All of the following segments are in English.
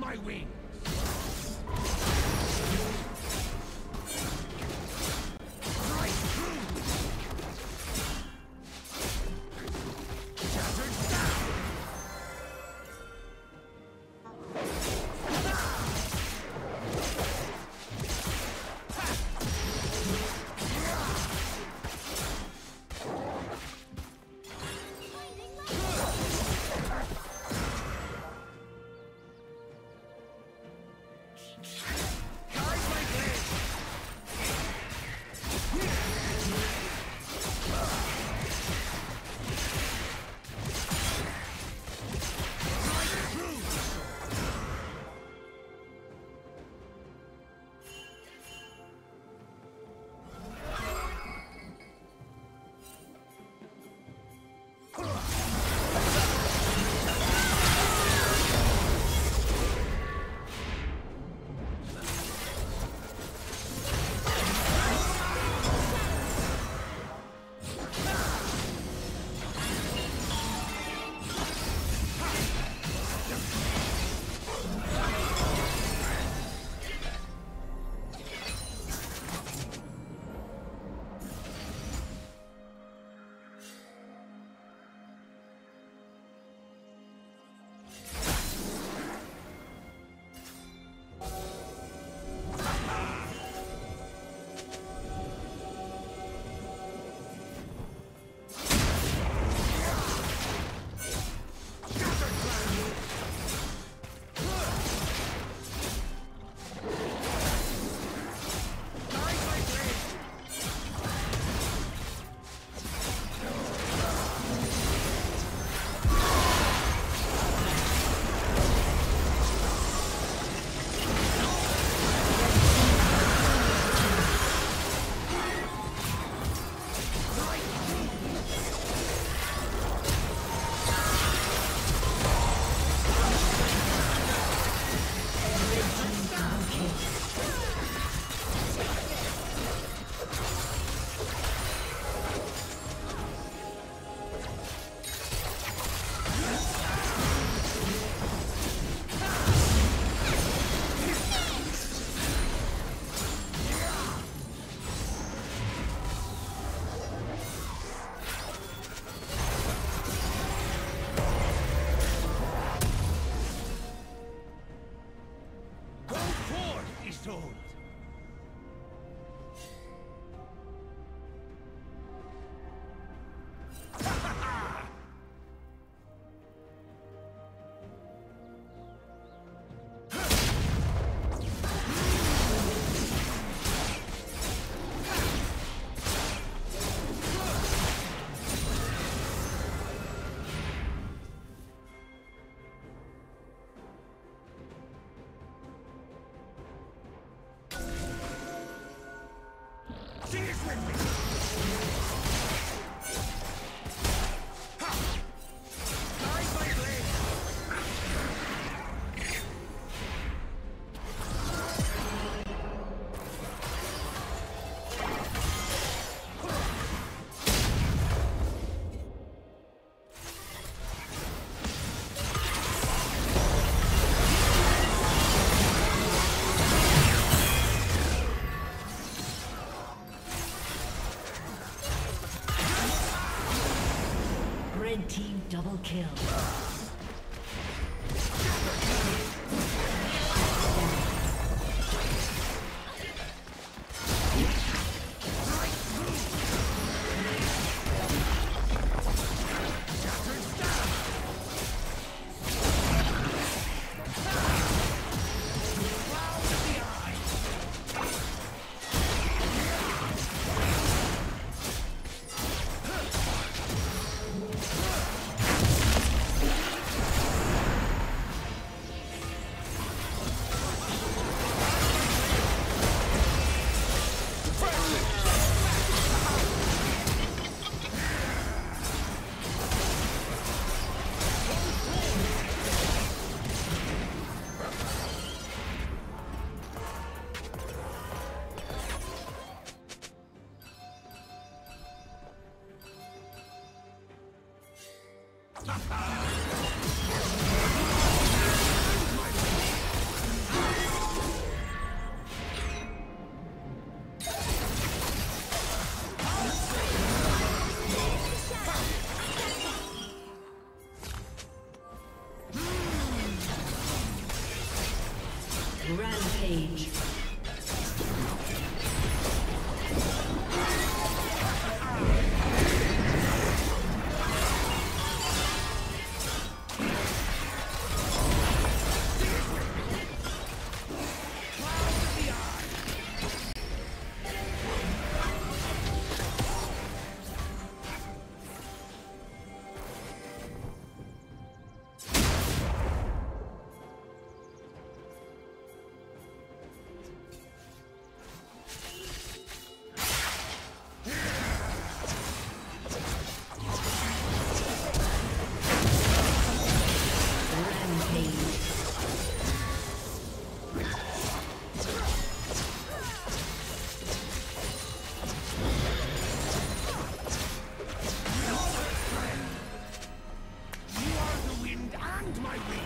my wing. Kill. Rampage. my wings.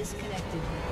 Disconnected.